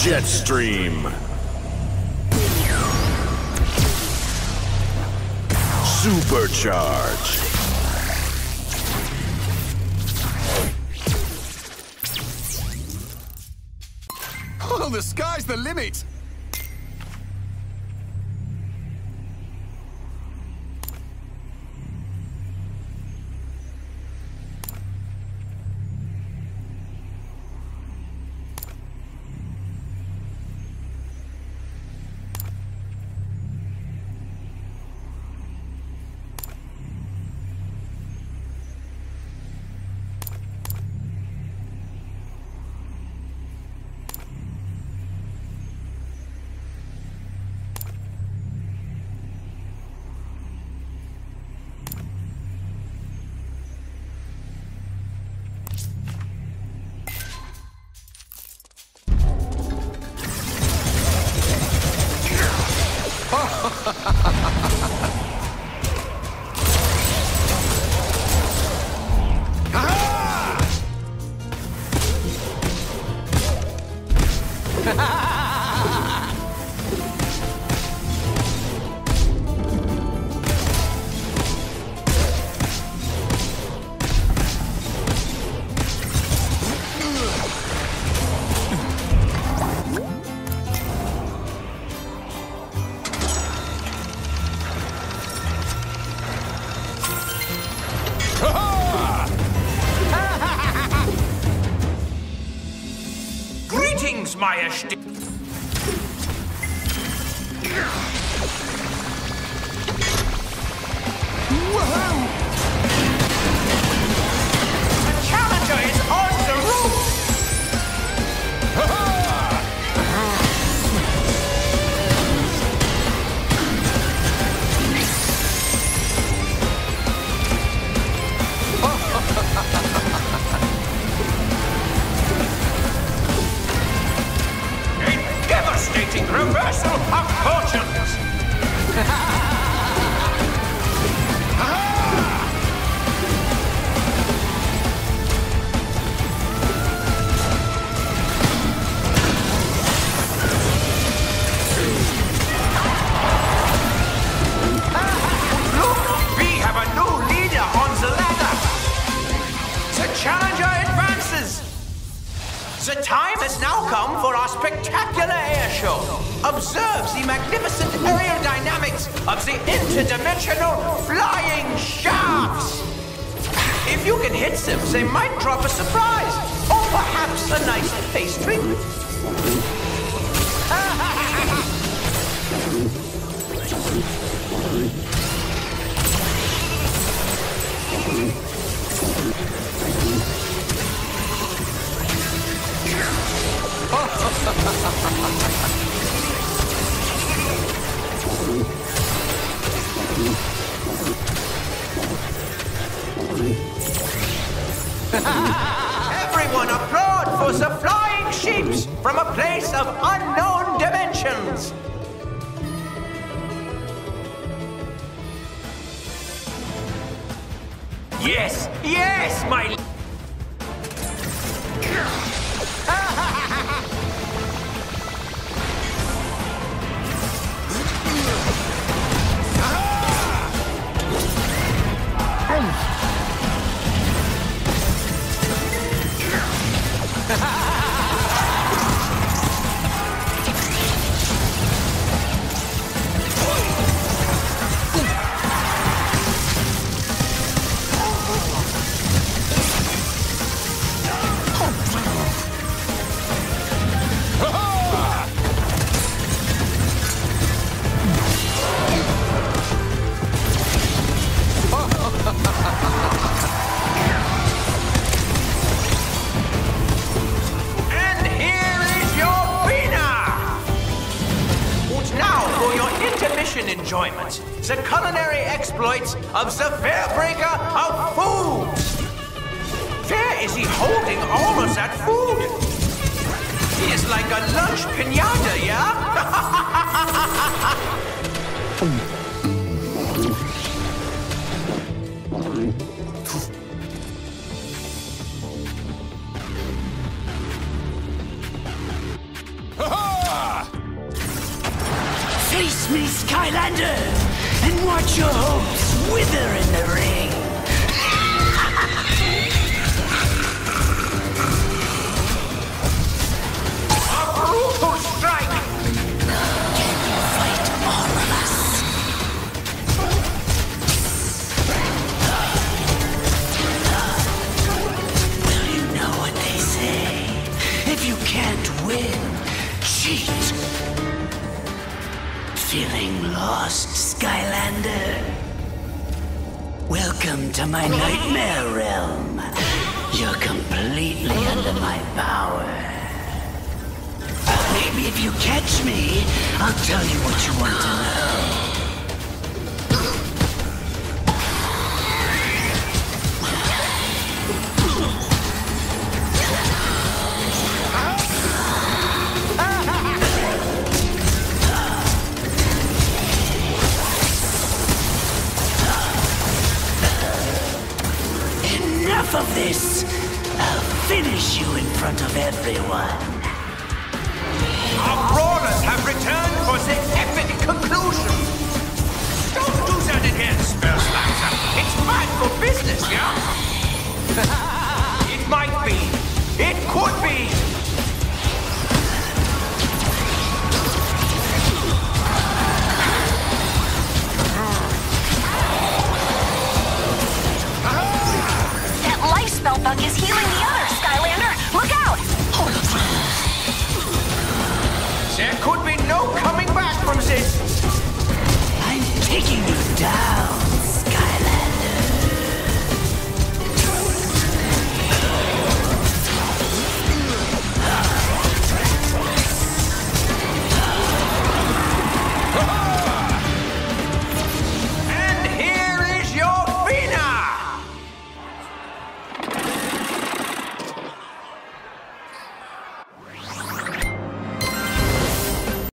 Jetstream. Supercharge. Oh, the sky's the limit! Meier steht. Spectacular air show. Observe the magnificent aerodynamics of the interdimensional flying shafts. If you can hit them, they might drop a surprise, or perhaps a nice pastry. Everyone applaud for the flying sheeps from a place of unknown dimensions. Yes, yes, my. ha ha ha enjoyment, the culinary exploits of the Fairbreaker of Food! Where is he holding all of that food? He is like a lunch pinata, yeah? Face me, Skylander, and watch your hopes wither in the ring. Skylander? Welcome to my nightmare realm. You're completely under my power. Maybe if you catch me, I'll tell you what you want to know. Enough of this! I'll finish you in front of everyone. Our brawlers have returned for the epic conclusion! Don't do that again, Spellslicer! It's bad for business, yeah? down.